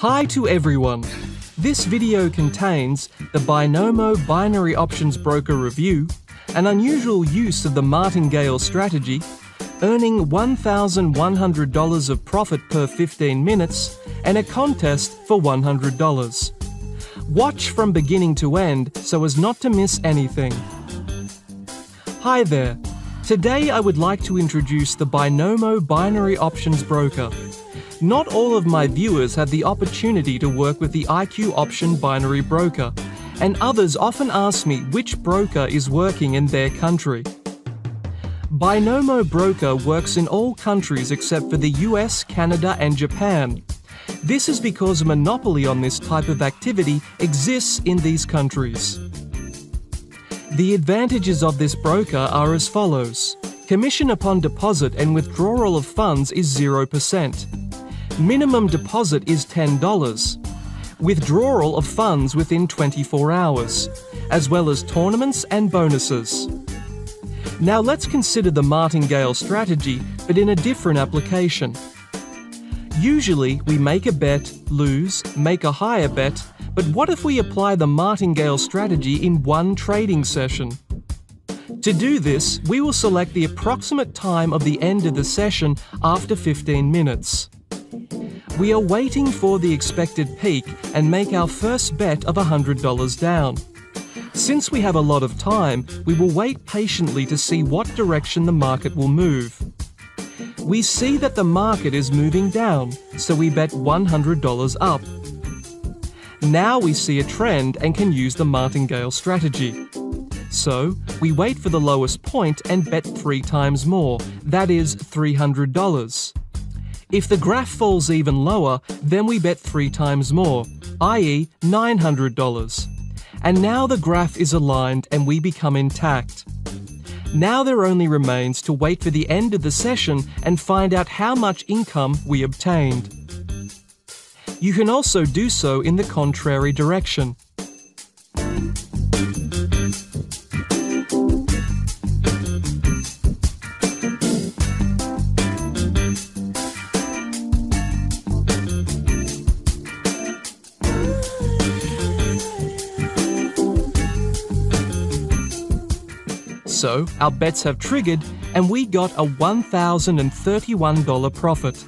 Hi to everyone. This video contains the Binomo Binary Options Broker Review, an unusual use of the martingale strategy, earning $1,100 of profit per 15 minutes, and a contest for $100. Watch from beginning to end so as not to miss anything. Hi there. Today I would like to introduce the Binomo Binary Options Broker. Not all of my viewers have the opportunity to work with the IQ Option Binary Broker, and others often ask me which broker is working in their country. Binomo Broker works in all countries except for the US, Canada, and Japan. This is because a monopoly on this type of activity exists in these countries. The advantages of this broker are as follows. Commission upon deposit and withdrawal of funds is 0%. Minimum deposit is $10. Withdrawal of funds within 24 hours, as well as tournaments and bonuses. Now let's consider the martingale strategy, but in a different application. Usually, we make a bet, lose, make a higher bet, but what if we apply the martingale strategy in one trading session? To do this, we will select the approximate time of the end of the session after 15 minutes. We are waiting for the expected peak and make our first bet of $100 down. Since we have a lot of time, we will wait patiently to see what direction the market will move. We see that the market is moving down, so we bet $100 up. Now we see a trend and can use the martingale strategy. So, we wait for the lowest point and bet three times more, that is $300. If the graph falls even lower, then we bet three times more, i.e., $900. And now the graph is aligned and we become intact. Now there only remains to wait for the end of the session and find out how much income we obtained. You can also do so in the contrary direction. So, our bets have triggered and we got a $1,031 profit.